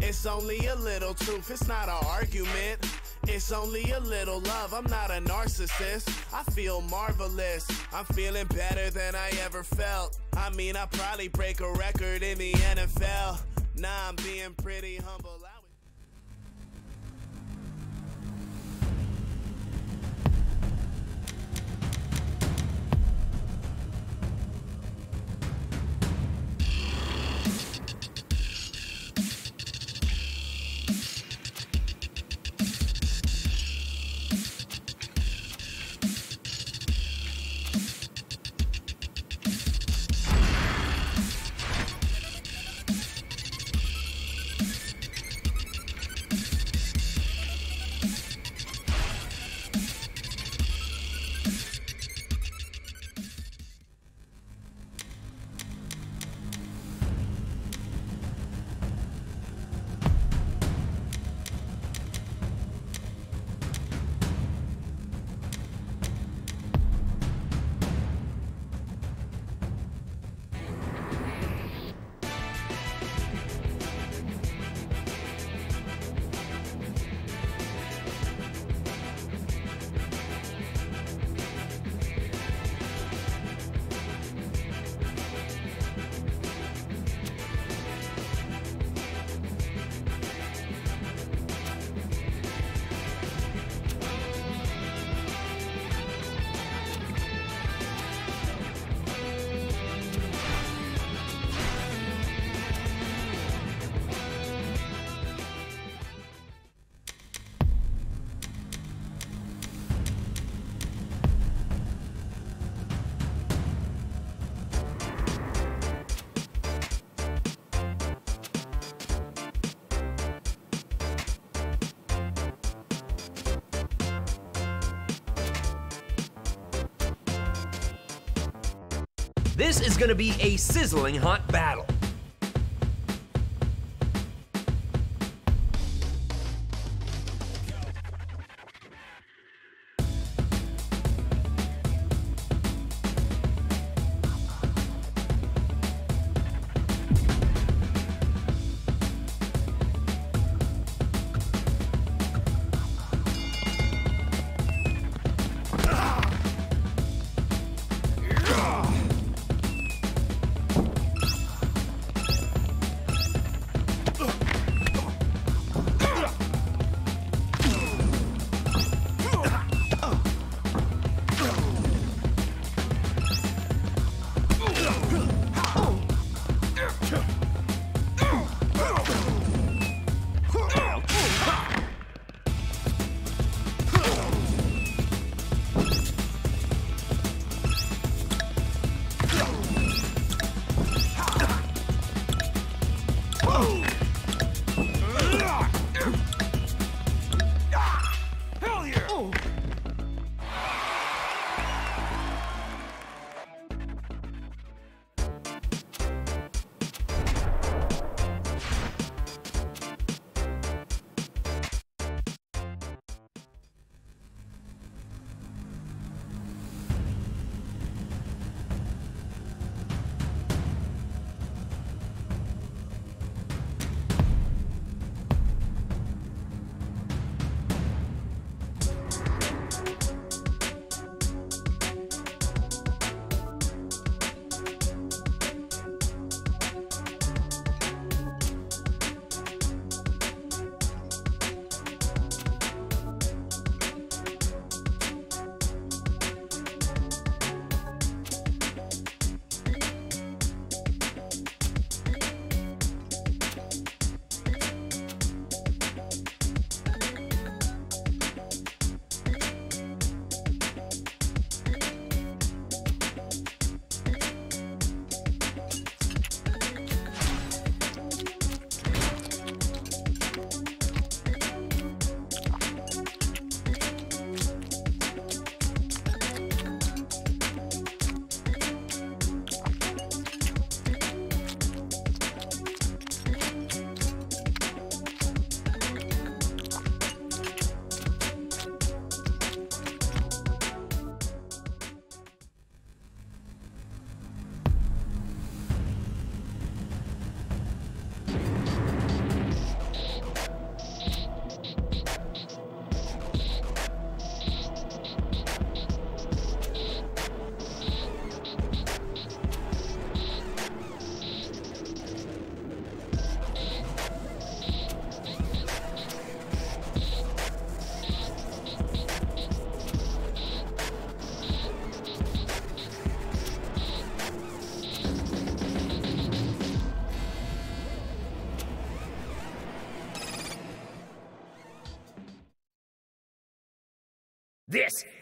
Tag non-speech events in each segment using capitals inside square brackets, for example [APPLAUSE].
It's only a little truth, it's not an argument. It's only a little love, I'm not a narcissist. I feel marvelous, I'm feeling better than I ever felt. I mean, I probably break a record in the NFL. Nah, I'm being pretty humble. This is gonna be a sizzling hot battle.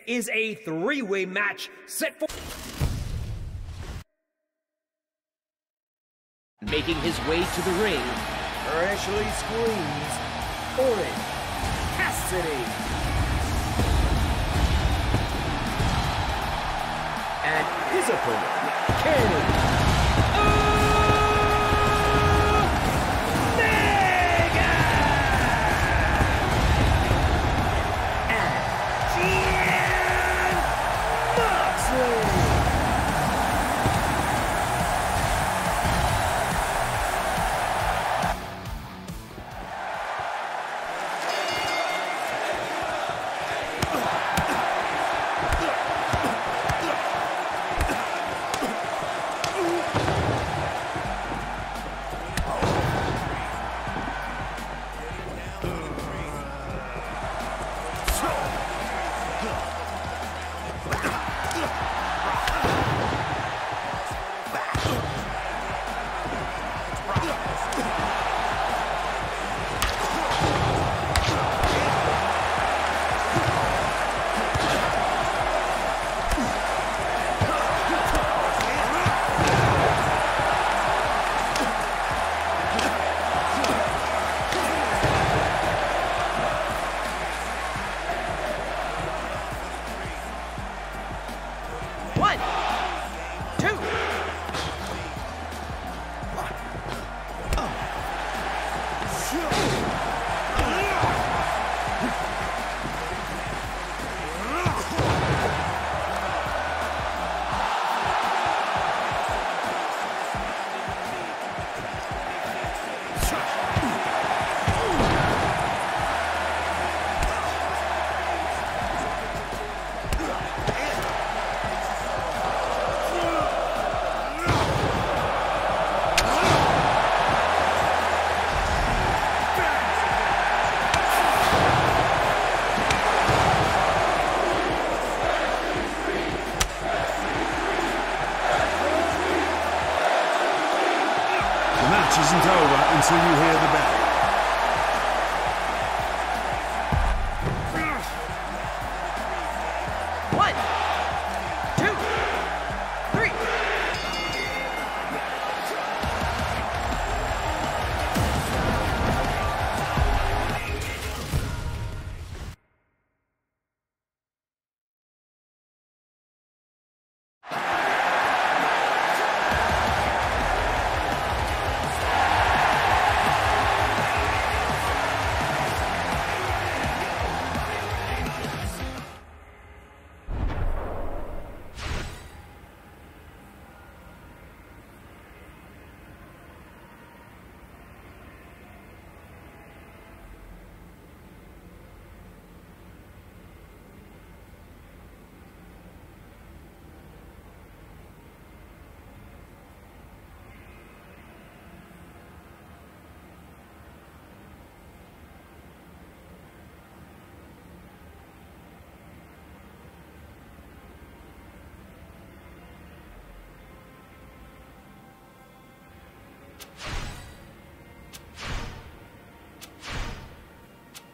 Is a three-way match set for... Making his way to the ring, freshly squeezed, Orange Cassidy. And his opponent, Kenny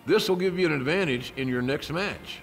This will give you an advantage in your next match.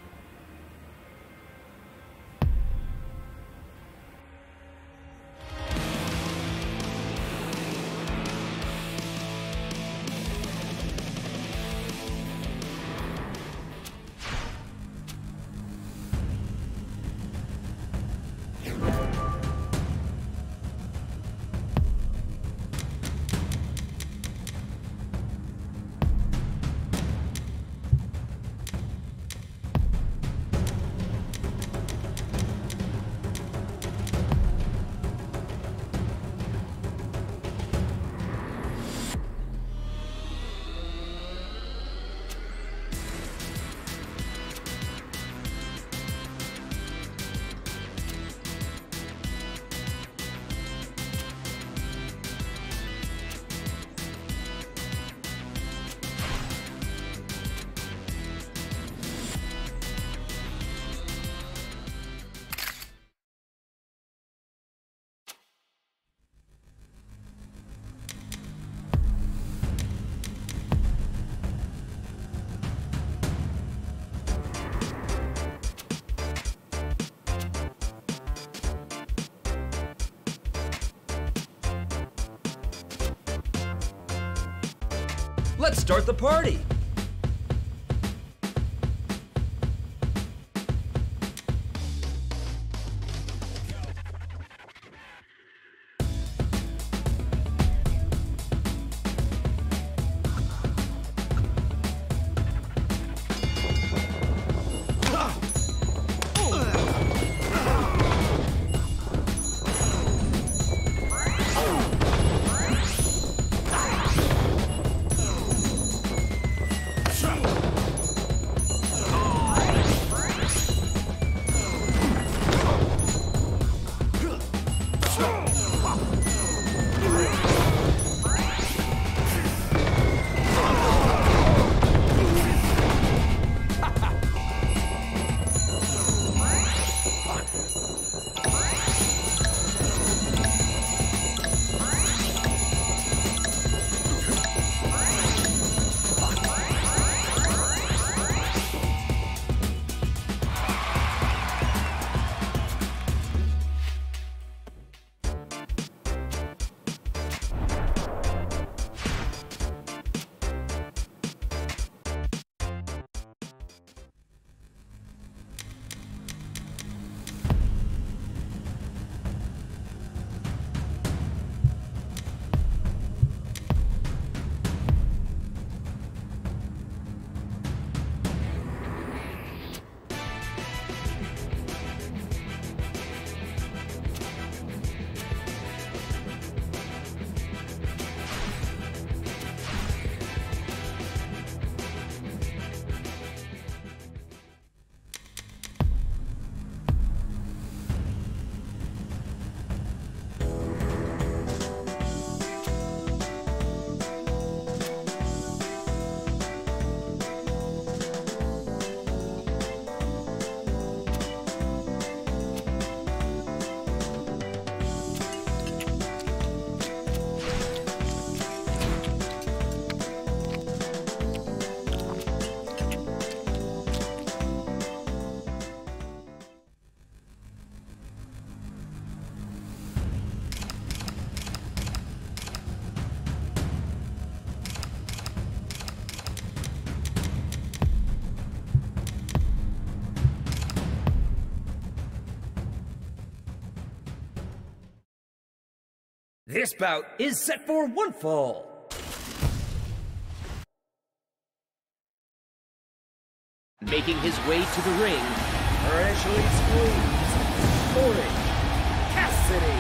Let's start the party! This bout is set for one fall. Making his way to the ring, freshly squeezed, Orange Cassidy.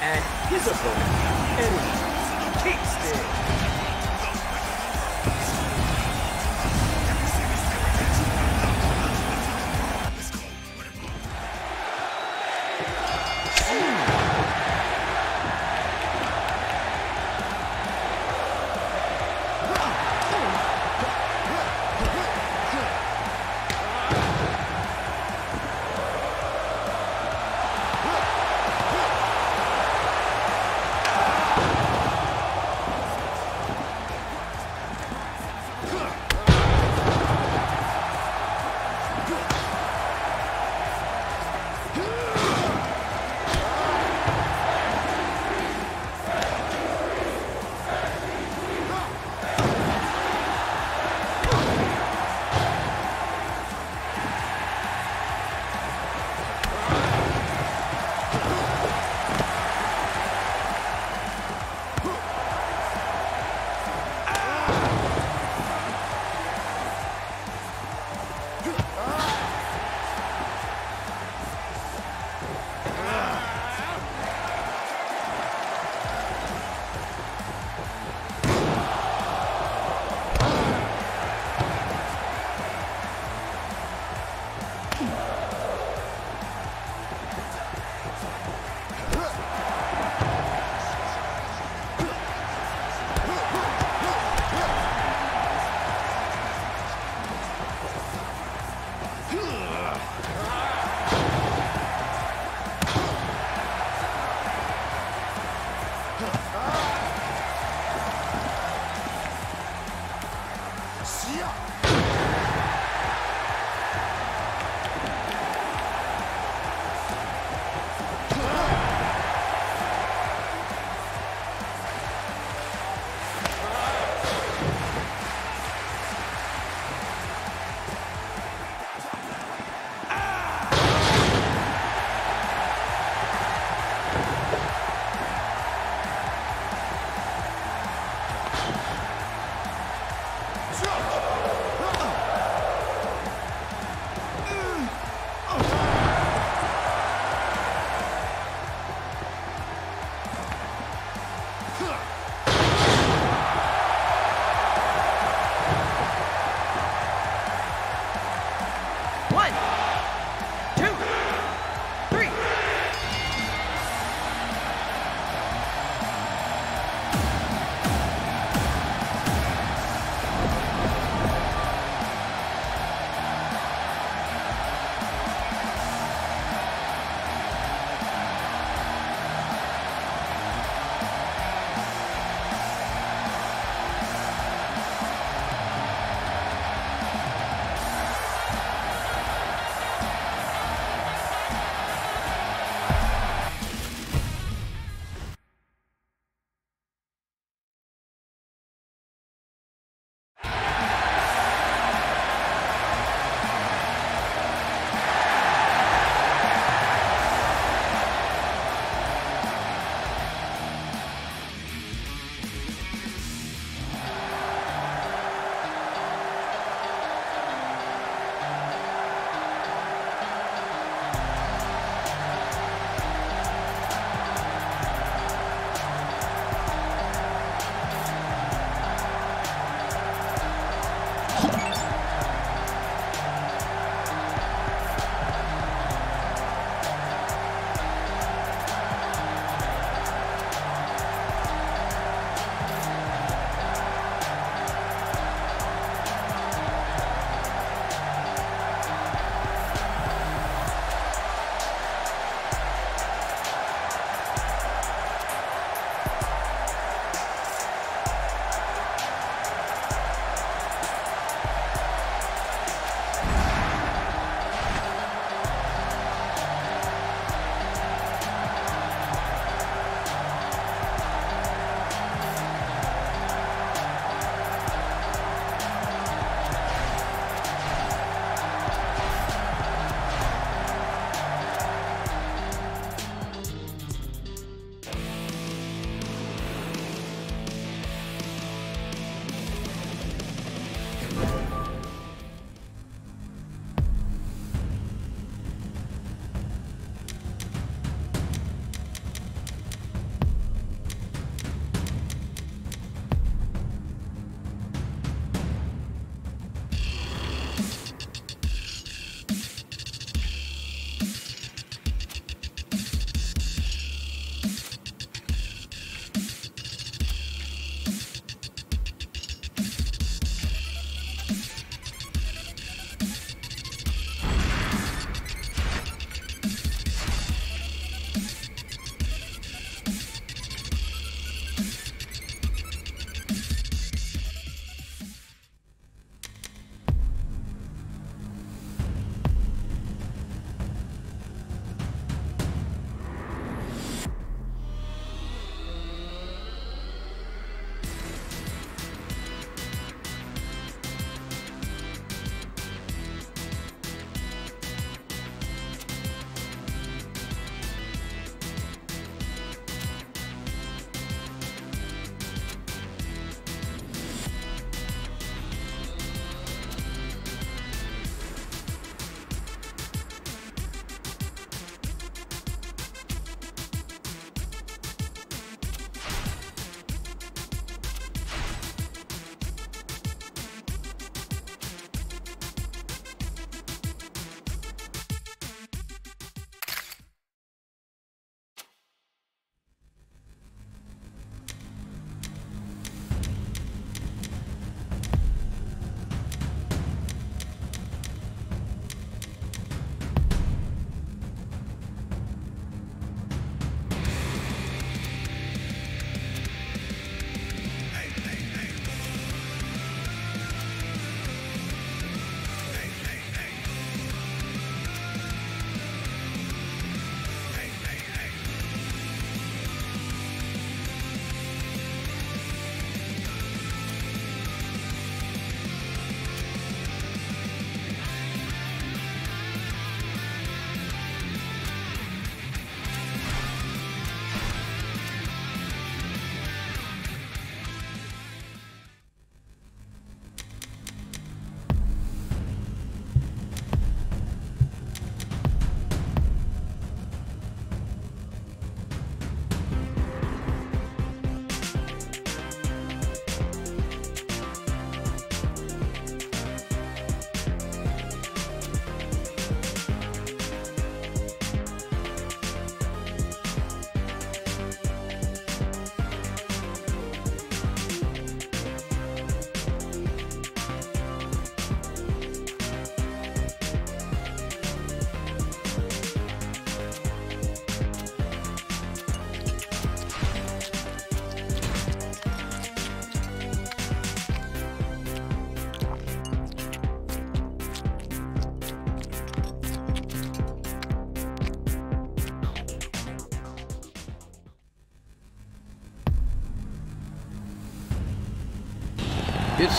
And his opponent, Eddie Kingston.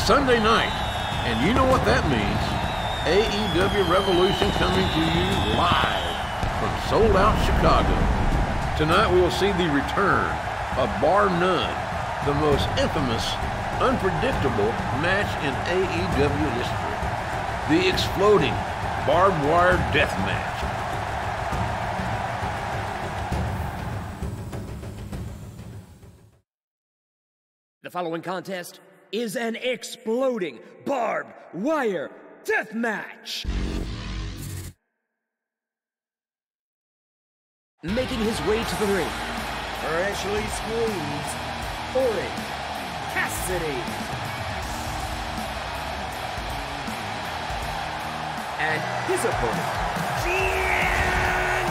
Sunday night, and you know what that means. AEW Revolution coming to you live from sold out Chicago. Tonight we will see the return of bar none, the most infamous, unpredictable match in AEW history. The exploding barbed wire death match. The following contest is an exploding barbed wire death match. Making his way to the ring, freshly squeezed, Orange Cassidy. And his opponent, Jon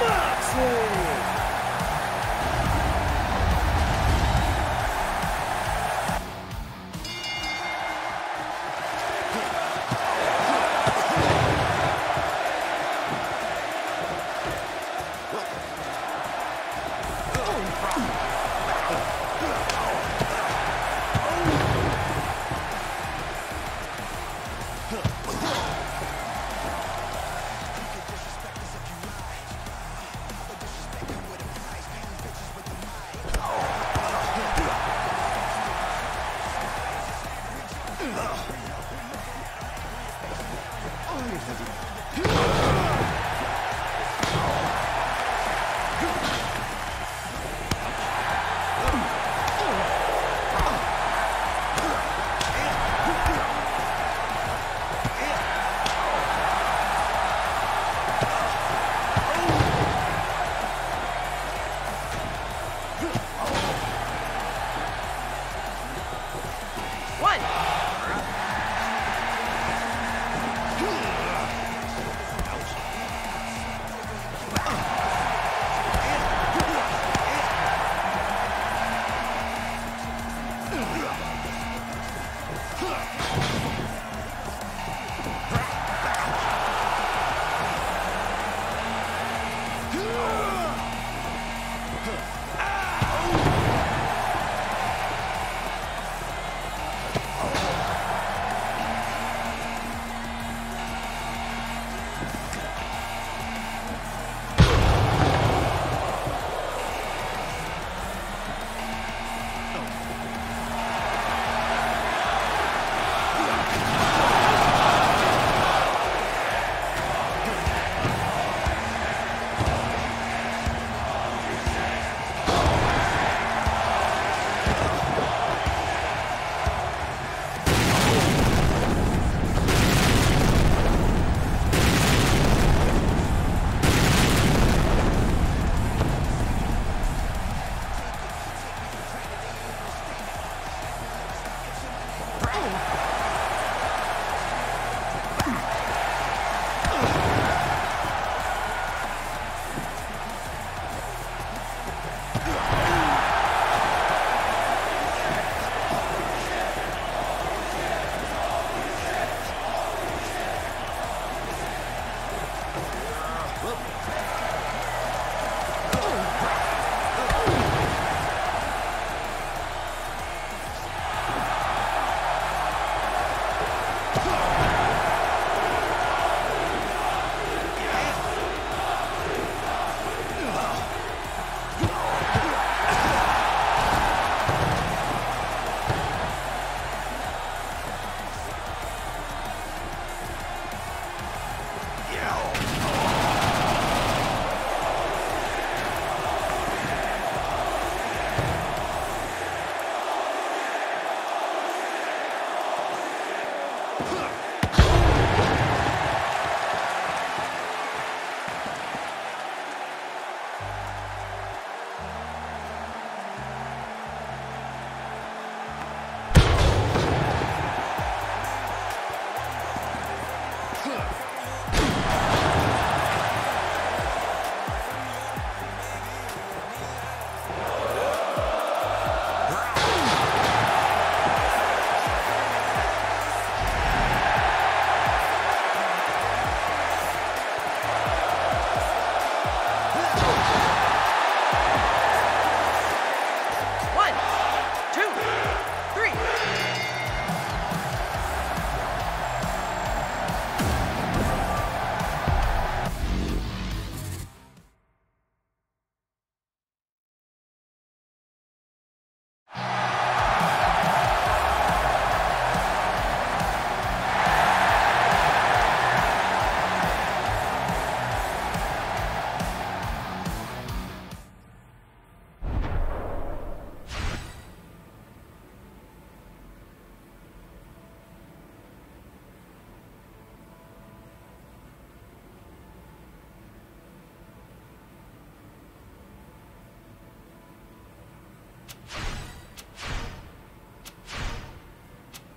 Moxley.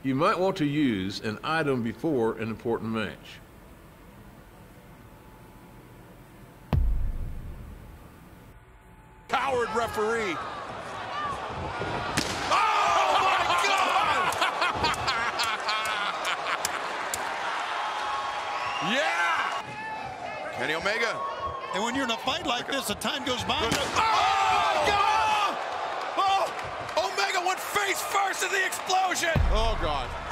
You might want to use an item before an important match. Coward referee. Oh my [LAUGHS] God! yeah! Kenny Omega. And when you're in a fight like this, the time goes by. Oh, oh, God! Oh, Omega went first the explosion. Oh, God.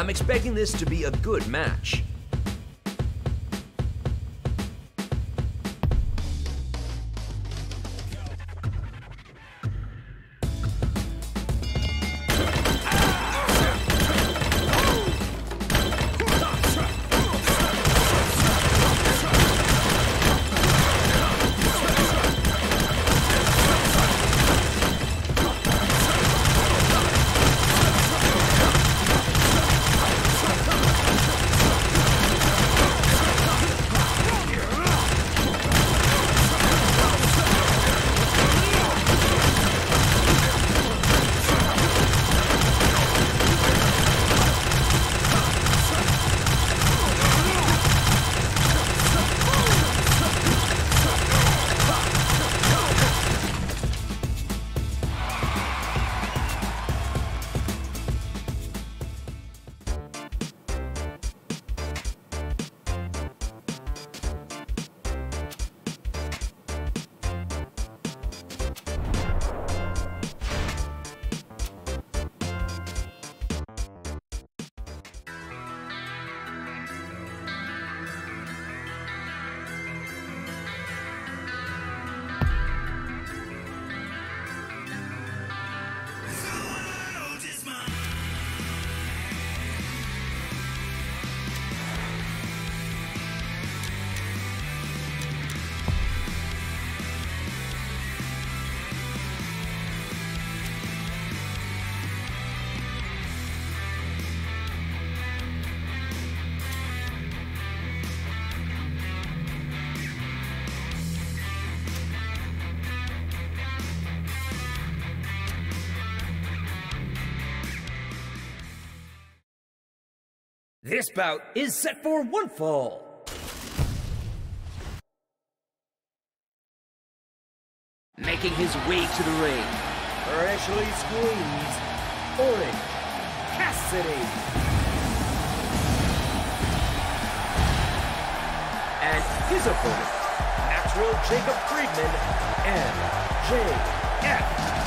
I'm expecting this to be a good match. This bout is set for one fall. Making his way to the ring, freshly squeezed, Orange Cassidy. And his opponent, Natural Jacob Friedman, MJF.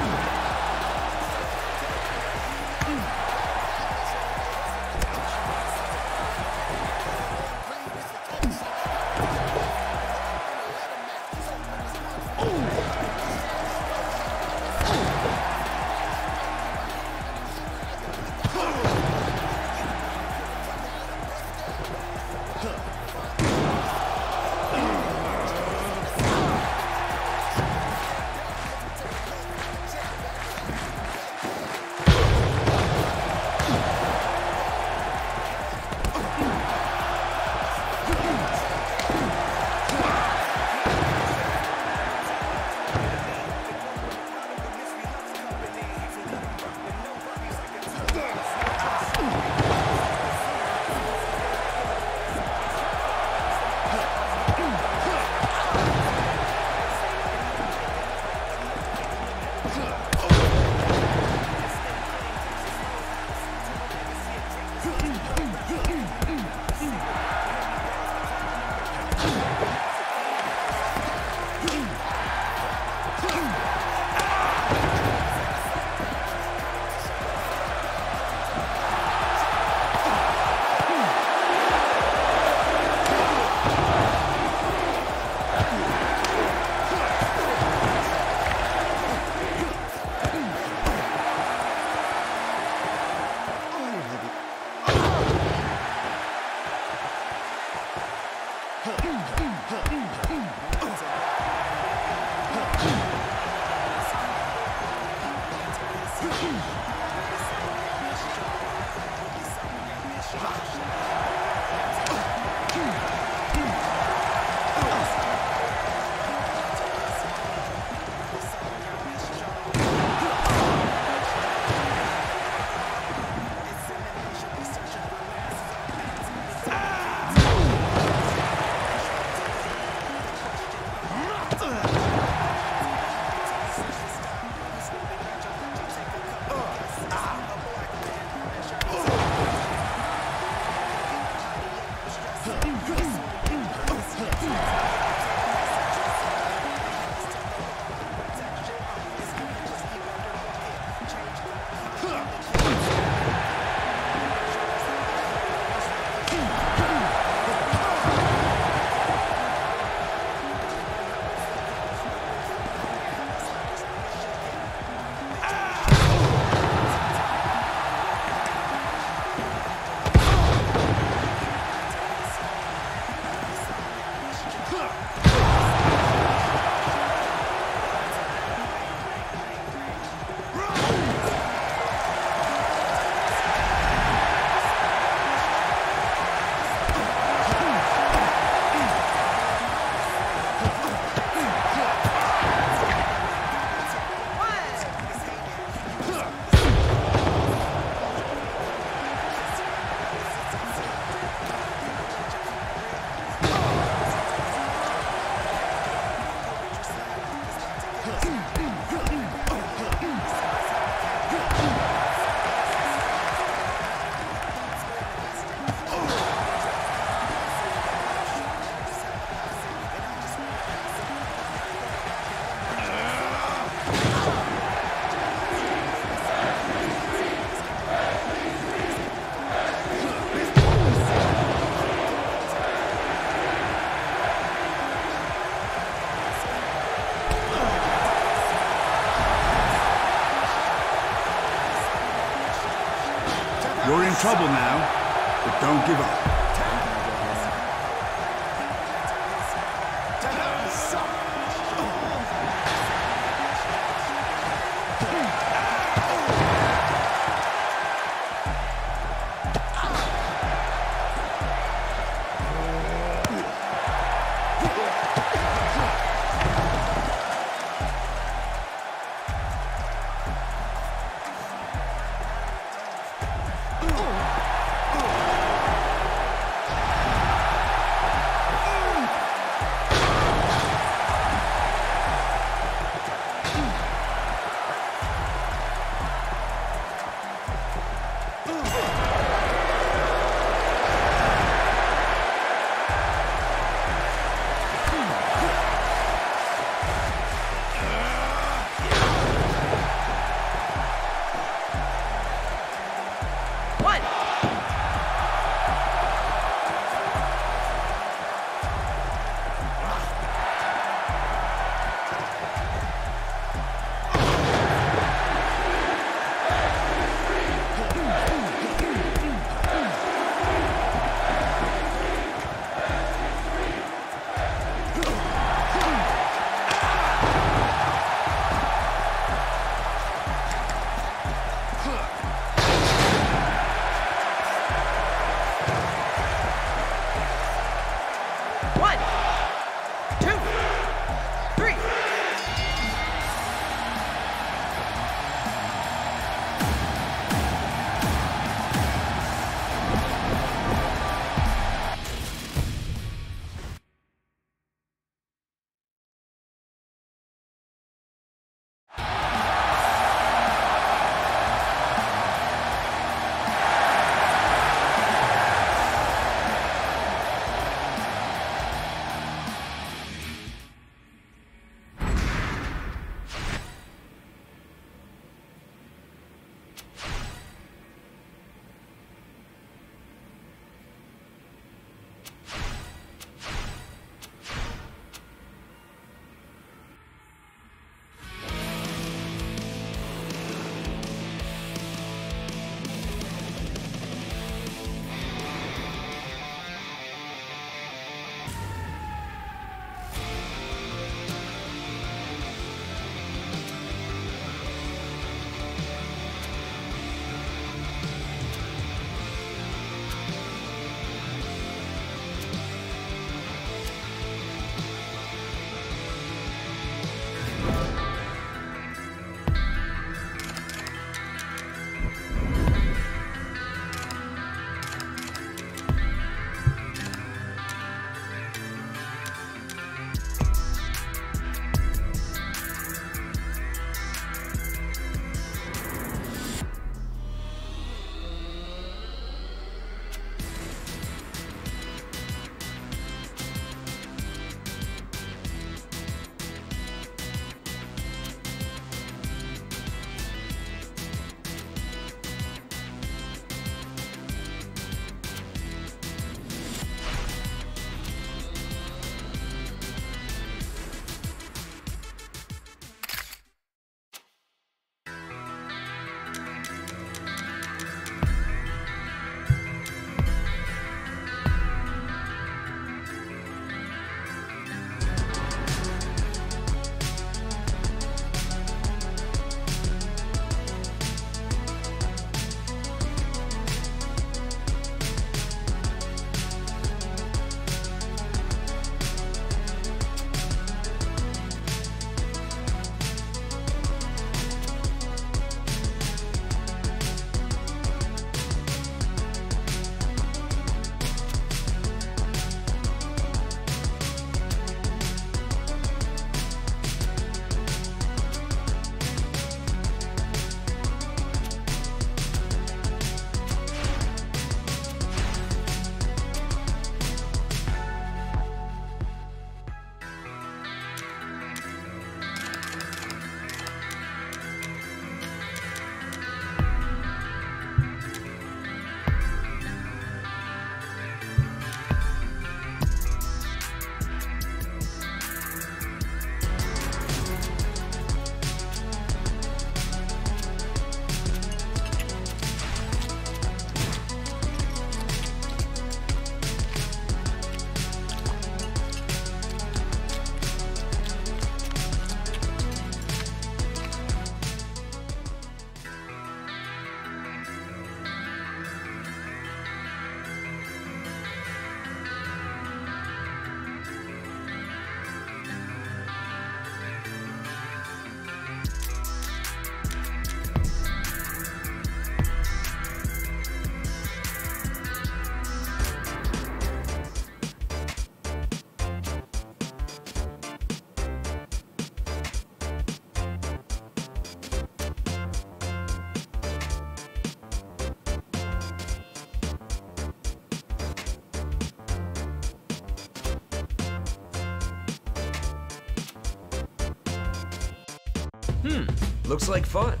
Looks like fun.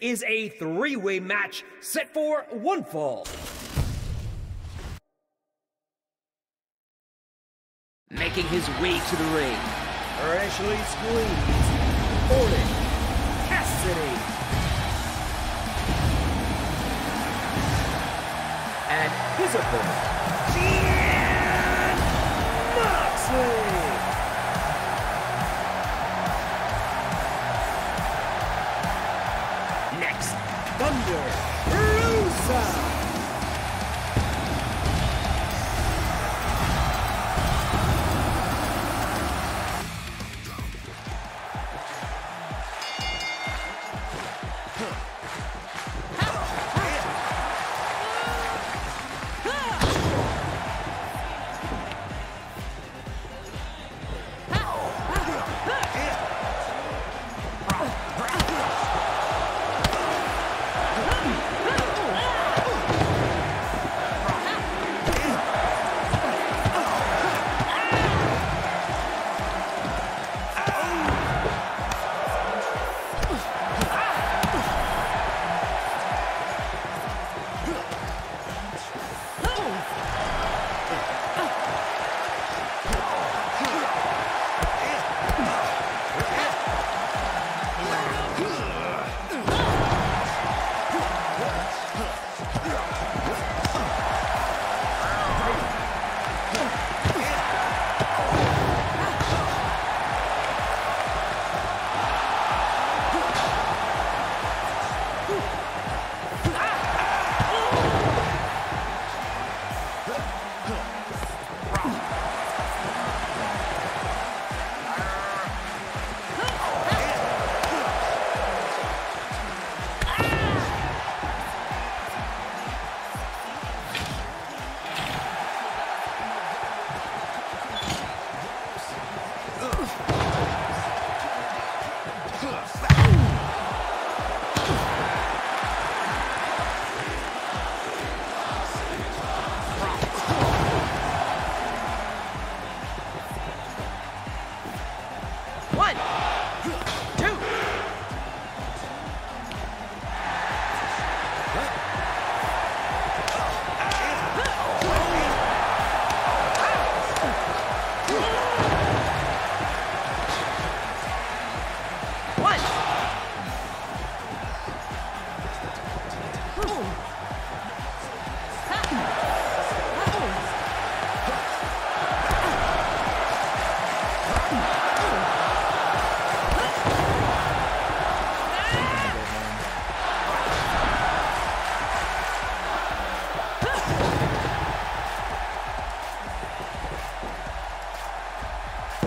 Is a three-way match set for one fall. Making his way to the ring, freshly squeezed, Orange Cassidy. And his opponent, Jon Moxley.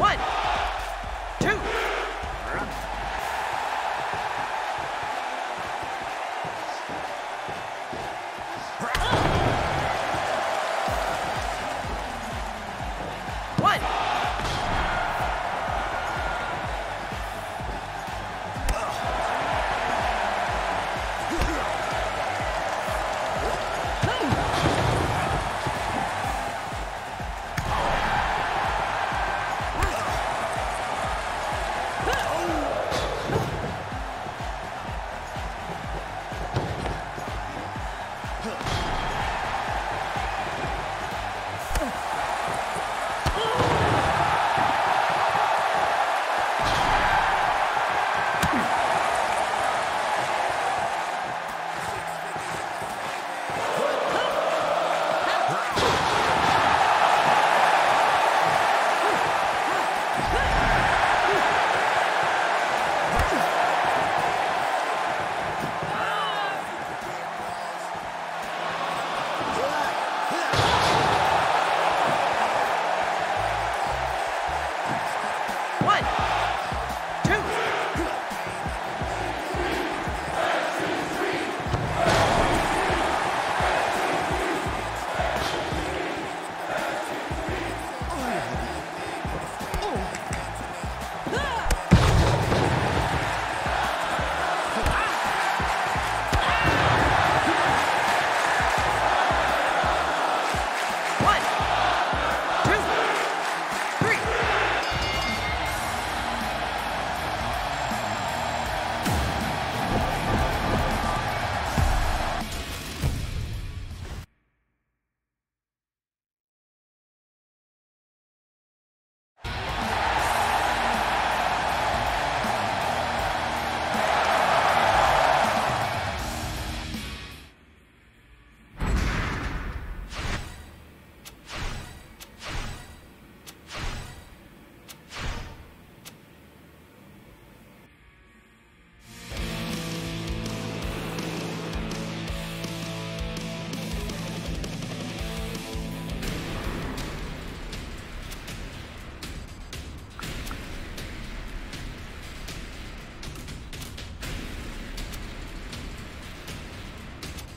one.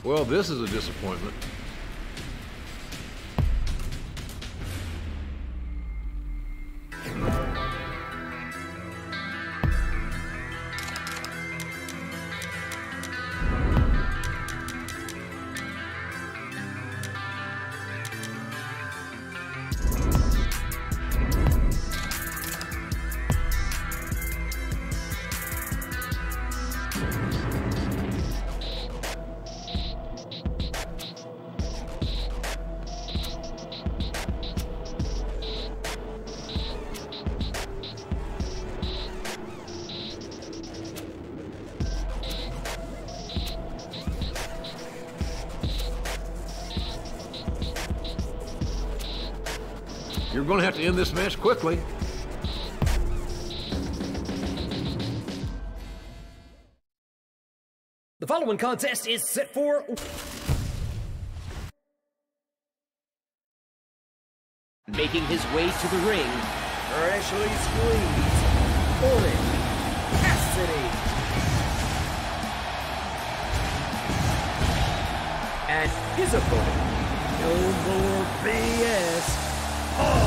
Well, this is a disappointment. Going to have to end this match quickly. The following contest is set for... Making his way to the ring, freshly squeezed, Orange Cassidy. And his opponent, no more BS,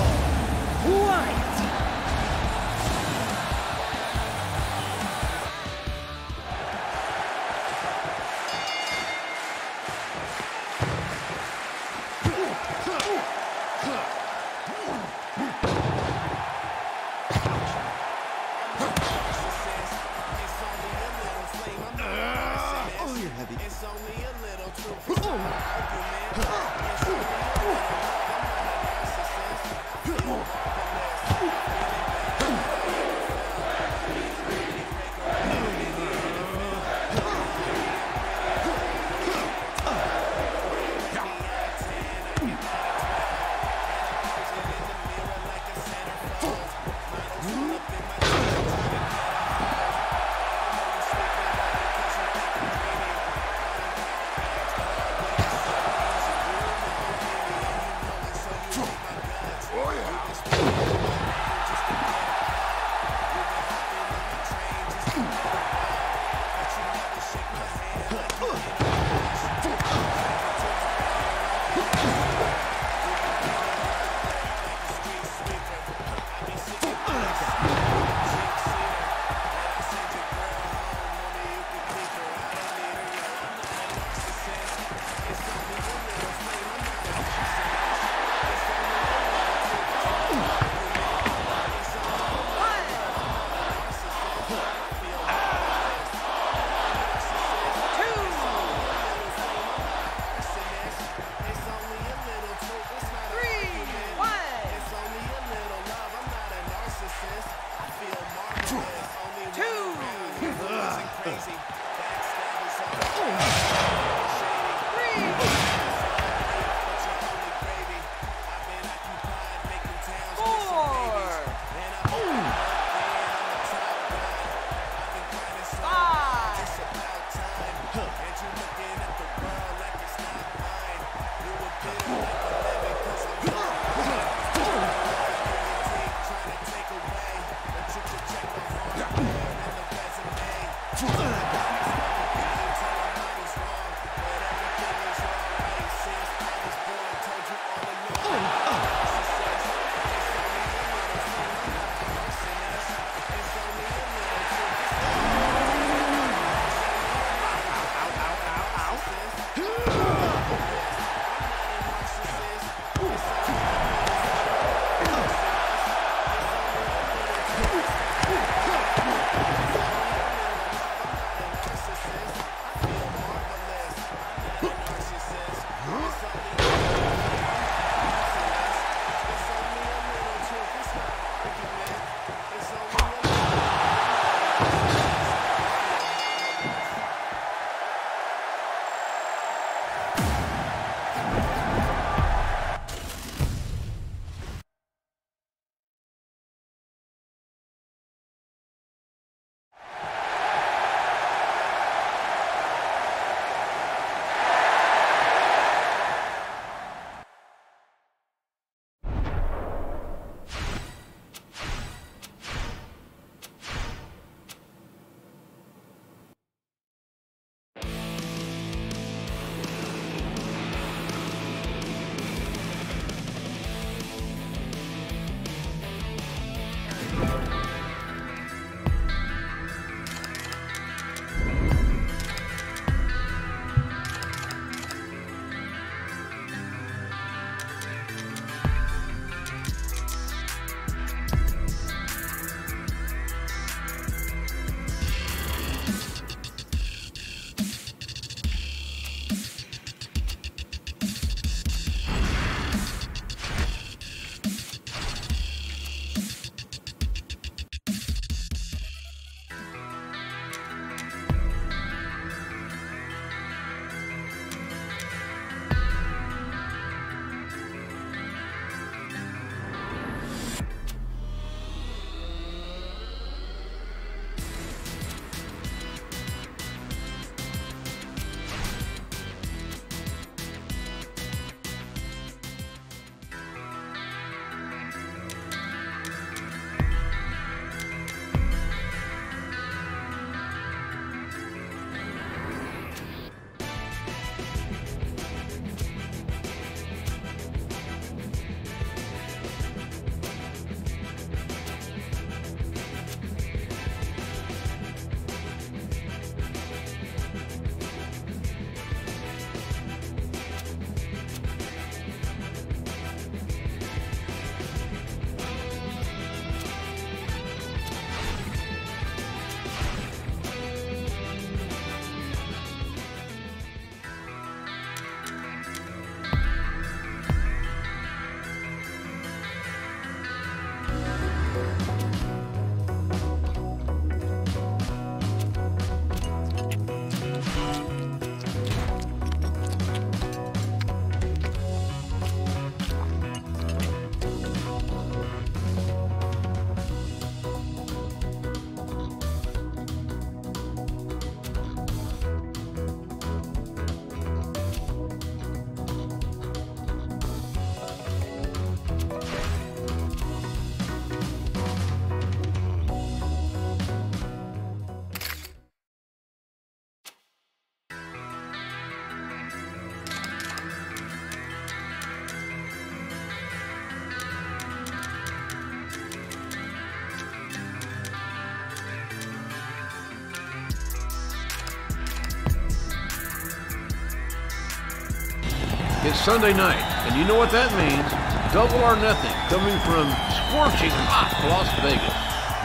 Sunday night, and you know what that means. Double or nothing coming from scorching hot Las Vegas.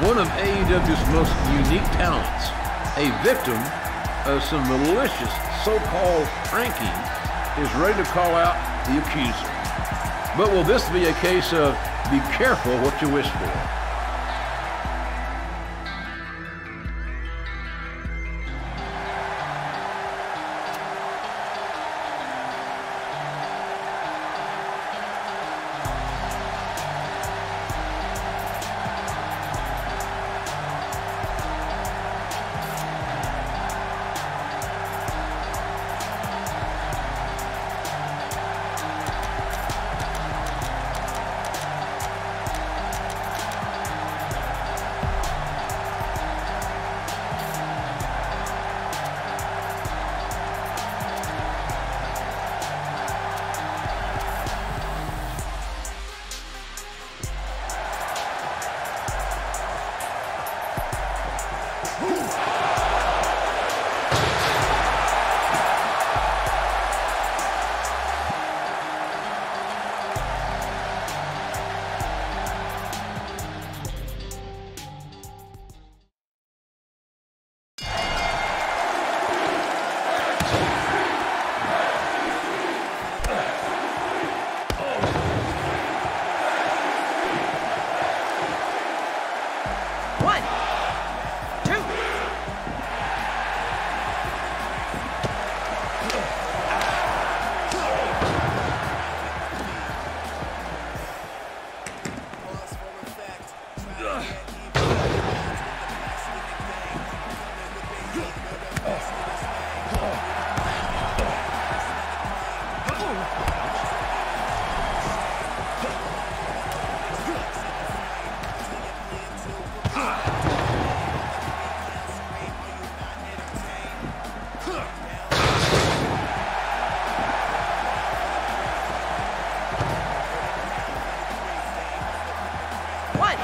One of AEW's most unique talents. A victim of some malicious so-called pranking is ready to call out the accuser. But will this be a case of be careful what you wish for? One,